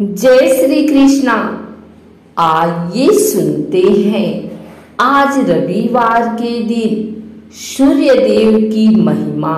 जय श्री कृष्णा। आइए सुनते हैं। आज रविवार के दिन सूर्य देव की महिमा,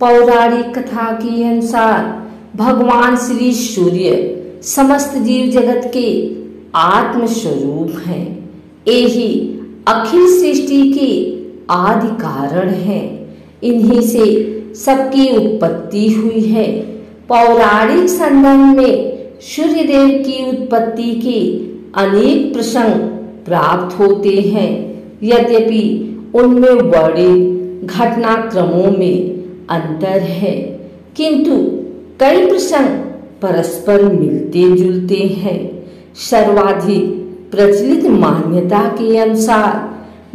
पौराणिक कथा के अनुसार भगवान श्री सूर्य समस्त जीव जगत के आत्म स्वरूप हैं। यही अखिल सृष्टि के आदि कारण हैं। इन्हीं से सबकी उत्पत्ति हुई है। पौराणिक संदर्भ में सूर्य देव की उत्पत्ति के अनेक प्रसंग प्राप्त होते हैं। यद्यपि उनमें वर्णित घटनाक्रमों में अंतर है, किंतु कई प्रसंग परस्पर मिलते जुलते हैं। सर्वाधिक प्रचलित मान्यता के अनुसार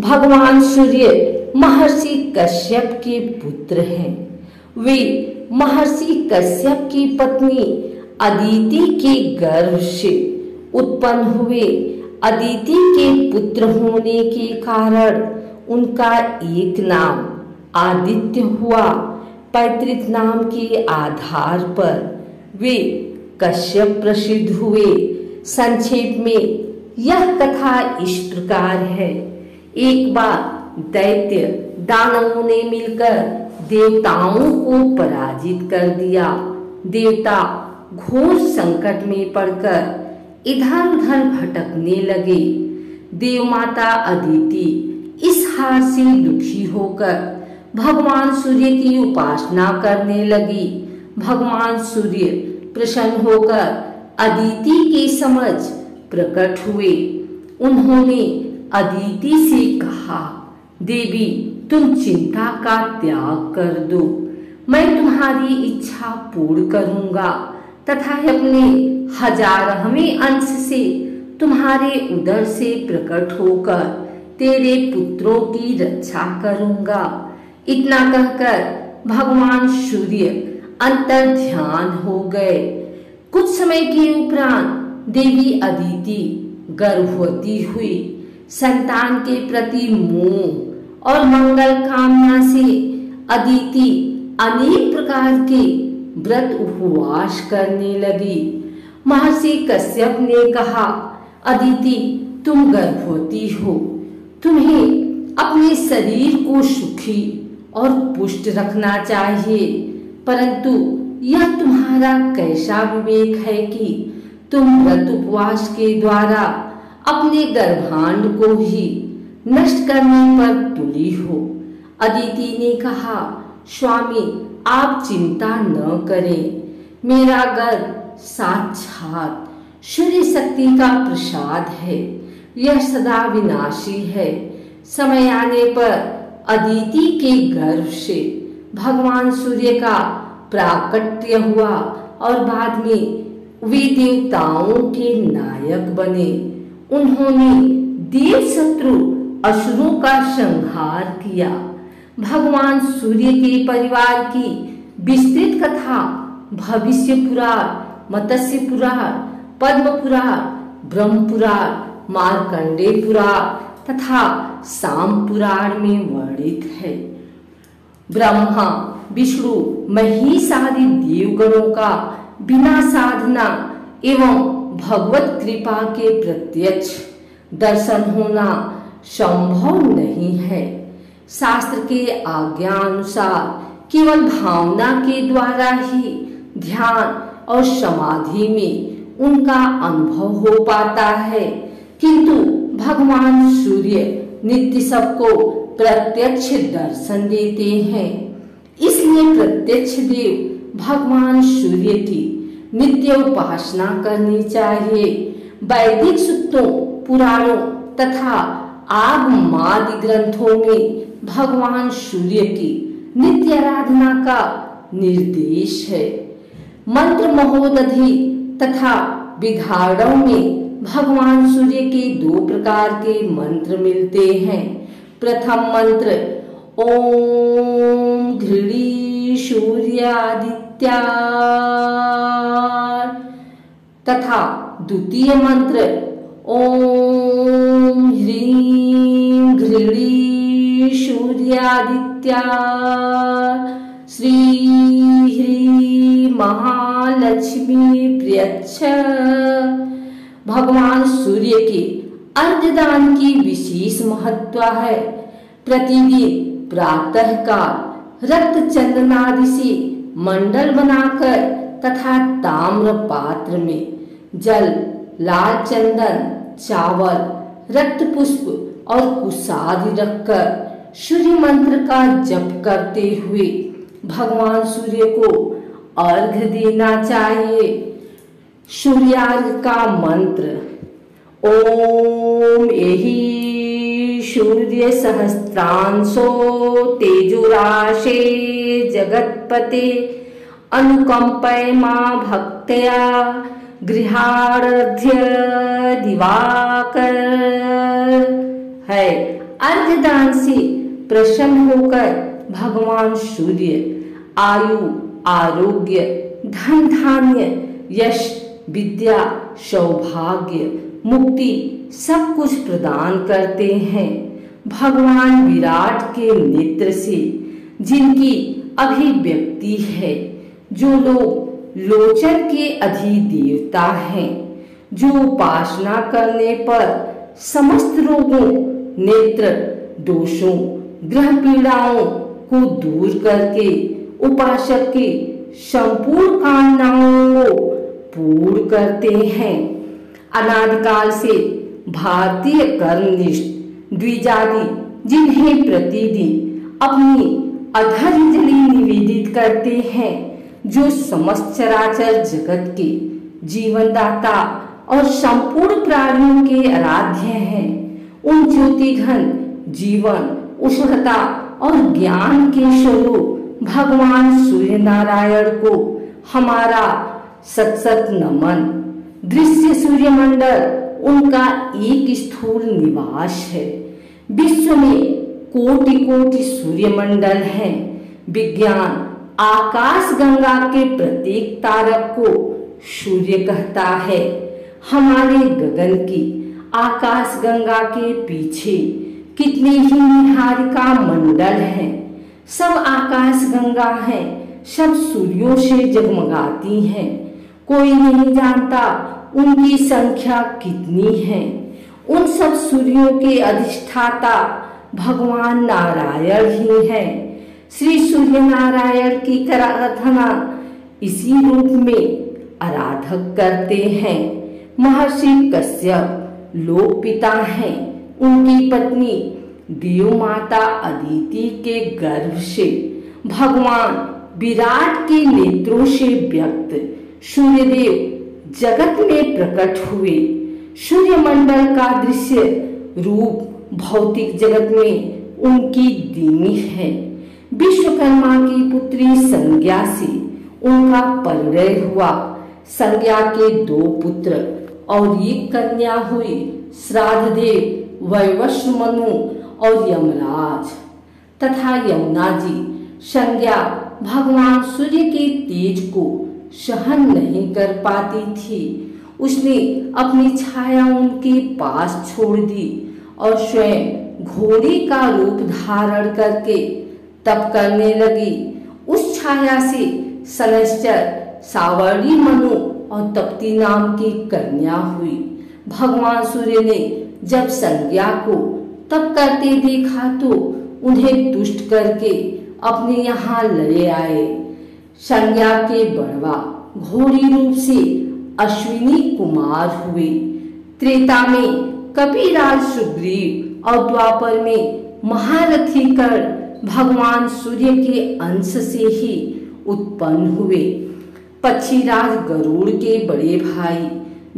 भगवान सूर्य महर्षि कश्यप के पुत्र हैं। वे महर्षि कश्यप की पत्नी अदिति के गर्भ से उत्पन्न हुए। अदिति के पुत्र होने के कारण उनका एक नाम आदित्य हुआ। पैतृक नाम के आधार पर वे कश्यप प्रसिद्ध हुए। संक्षेप में, यह कथा इस प्रकार है। एक बार दैत्य दानवों ने मिलकर देवताओं को पराजित कर दिया। देवता घोर संकट में पड़कर इधर उधर भटकने लगे। देवमाता अदिति इस हार से दुखी होकर भगवान सूर्य की उपासना करने लगी। भगवान सूर्य प्रसन्न होकर अदिति के समझ प्रकट हुए। उन्होंने अदिति से कहा, देवी, तुम चिंता का त्याग कर दो। मैं तुम्हारी इच्छा पूर्ण करूँगा। तथा अपने हजारहवें अंश से तुम्हारे उदर से प्रकट होकर तेरे पुत्रों की रक्षा करूँगा। इतना कहकर भगवान सूर्य अंतर ध्यान हो गए। कुछ समय के उपरांत देवी अदिति गर्भवती हुई। संतान के प्रति मोह और मंगल कामना से अदिति अनेक प्रकार के व्रत उपवास करने लगी। महर्षि कश्यप ने कहा, अदिति, तुम गर्भवती हो। तुम्हें अपने शरीर को सुखी और पुष्ट रखना चाहिए। परंतु यह तुम्हारा कैसा विवेक है कि तुम व्रत उपवास के द्वारा अपने गर्भांड को ही नष्ट करने पर तुली हो? अदिति ने कहा, स्वामी आप चिंता न करें। मेरा गर्भ साक्षात सूर्य शक्ति का प्रसाद है। यह सदा विनाशी है। समय आने पर अदिति के गर्भ से भगवान सूर्य का प्राकट्य हुआ और बाद में वे देवताओं के नायक बने। उन्होंने देव शत्रु असुरों का संहार किया। भगवान सूर्य के परिवार की विस्तृत कथा, भविष्य पुराण, मत्स्य पुराण, पद्म पुराण, ब्रह्म पुराण, मार्कंडे पुराण तथा साम पुराण में वर्णित है। ब्रह्मा, विष्णु, महेश आदि देवगणों का बिना साधना एवं भगवत कृपा के प्रत्यक्ष दर्शन होना संभव नहीं है। शास्त्र के आज्ञा अनुसार केवल भावना के द्वारा ही ध्यान और समाधि में उनका अनुभव हो पाता है। किंतु भगवान सूर्य नित्य सबको प्रत्यक्ष दर्शन देते हैं। इसलिए प्रत्यक्ष देव भगवान सूर्य की नित्य उपासना करनी चाहिए। वैदिक सूत्रों पुराणों तथा आगमादि ग्रंथों में भगवान सूर्य की नित्य आराधना का निर्देश है। मंत्र महोदधि तथा विधारणों में भगवान सूर्य के दो प्रकार के मंत्र मिलते हैं। प्रथम मंत्र, ओम घृणी सूर्यादित्या तथा द्वितीय मंत्र, ओम ह्रीं घृणी सूर्यादित्या श्री ह्रीं महालक्ष्मी प्रियच्छ। भगवान सूर्य के अर्धदान की विशेष महत्व है। प्रतिदिन प्रातः काल रक्त चंदनादि से मंडल बनाकर तथा ताम्र पात्र में जल, लाल चंदन, चावल, रक्त पुष्प और कुशादि रखकर सूर्य मंत्र का जप करते हुए भगवान सूर्य को अर्घ देना चाहिए। सूर्यार्घ का मंत्र, ओम यही सूर्य सहस्त्रांशो तेजुराशे जगतपते अनुकंपय माँ भक्तया गृहारध्य दिवाकर। है। अर्घदान से प्रसन्न होकर भगवान सूर्य, आयु, आरोग्य धन धान्य यश, विद्या, सौभाग्य, मुक्ति सब कुछ प्रदान करते हैं। भगवान विराट के नेत्र से, जिनकी अभिव्यक्ति है, जो लोग लोचन के अधिदेवता हैं, जो उपासना करने पर समस्त रोगों, नेत्र, दोषों ग्रह पीड़ाओं को दूर करके, उपासक की संपूर्ण कामनाओं को पूर्ण करते हैं। अनादिकाल से भारतीय कर्मनिष्ठ द्विजाति, जिन्हें प्रतिदिन अपनी अधरजली निवेदित करते हैं, जो समस्त चराचर जगत के जीवनदाता और संपूर्ण प्राणियों के आराध्य हैं। उन ज्योति घन जीवन उष्णता और ज्ञान के स्वरूप भगवान सूर्य नारायण को हमारा सत्सत नमन। दृश्य सूर्यमंडल उनका एक स्थूल निवास है। विश्व में कोटि कोटि सूर्यमंडल हैं। विज्ञान आकाश गंगा के प्रत्येक तारक को सूर्य कहता है। हमारे गगन की आकाश गंगा के पीछे कितने ही निहारिका मंडल हैं। सब आकाश गंगा हैं, सब सूर्यों से जगमगाती हैं। कोई नहीं जानता उनकी संख्या कितनी है। उन सब सूर्यों के अधिष्ठाता भगवान नारायण ही हैं। श्री सूर्य नारायण की कराधना इसी रूप में आराधक करते हैं। महर्षि कश्यप लोक पिता हैं। उनकी पत्नी देव माता अदिति के गर्भ से भगवान विराट के नेत्रों से व्यक्त सूर्यदेव जगत में प्रकट हुए। सूर्यमंडल का दृश्य रूप भौतिक जगत में उनकी दीनी है। विश्वकर्मा की पुत्री संज्ञा से उनका परिणय हुआ। संज्ञा के दो पुत्र और एक कन्या हुई। श्राद्ध देव मनु और यमराज तथा यमुना जी संज्ञा भगवान सूर्य के तेज को सहन नहीं कर पाती थी। उसने अपनी छाया उनके पास छोड़ दी और स्वयं घोड़ी का रूप धारण करके तप करने लगी। उस छाया से सनश्चर सावर्णी मनु और तप्ती नाम की कन्या हुई। भगवान सूर्य ने जब संज्ञा को तब करते देखा तो उन्हें तुष्ट करके अपने यहाँ ले आए। संज्ञा के बड़वा घोड़ी रूप से अश्विनी कुमार हुए। त्रेता में कपिराज सुग्रीव और द्वापर में महारथी कर भगवान सूर्य के अंश से ही उत्पन्न हुए। पक्षीराज गरुड़ के बड़े भाई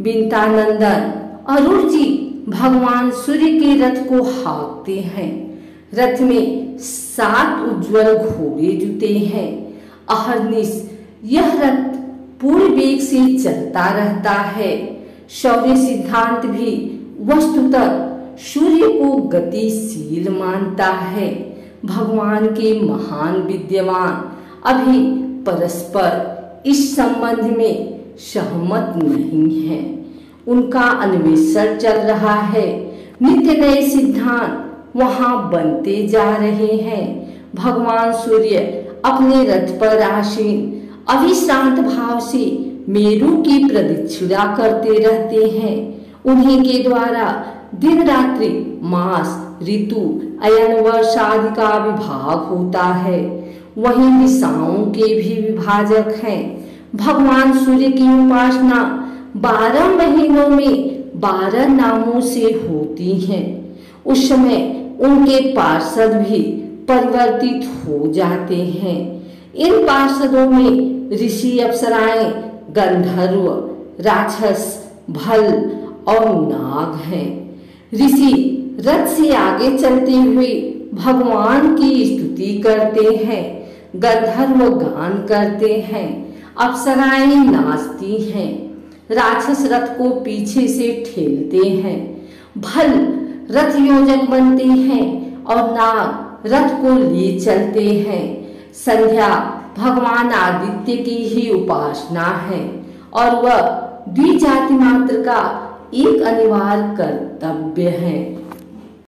बिंतानंदन अरुण जी भगवान सूर्य के रथ को हाँकते हैं। रथ में सात उज्जवल घोड़े जुते हैं। अहरनिश यह रथ पूर्ण वेग से चलता रहता है। शौर्य सिद्धांत भी वस्तुतः सूर्य को गतिशील मानता है। भगवान के महान विद्यमान अभी परस्पर इस संबंध में सहमत नहीं है। उनका अन्वेषण चल रहा है। नित्य नए सिद्धांत वहाँ बनते जा रहे हैं। भगवान सूर्य अपने रथ पर आसीन अविश्रांत भाव से मेरू की प्रदक्षिणा करते रहते हैं। उन्हीं के द्वारा दिन रात्रि, मास, ऋतु, अयन, वर्ष आदि का विभाग होता है। वही दिशाओं के भी विभाजक हैं। भगवान सूर्य की उपासना बारह महीनों में बारह नामों से होती है। उस समय उनके पार्षद भी परिवर्तित हो जाते हैं। इन पार्षदों में ऋषि अप्सराएँ, गंधर्व, राक्षस, भल और नाग हैं। ऋषि रथ से आगे चलते हुए भगवान की स्तुति करते हैं, गंधर्व गान करते हैं, अप्सराएँ नाचती हैं। राक्षस रथ को पीछे से ठेलते हैं। भल रथ योजक बनते हैं और नाग रथ को ले चलते हैं। संध्या भगवान आदित्य की ही उपासना है और वह द्विजाति मात्र का एक अनिवार्य कर्तव्य है।